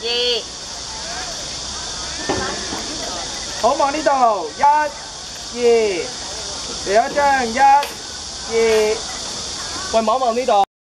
字。好望，呢度一、二，嚟一张一、二。喂，望望呢度。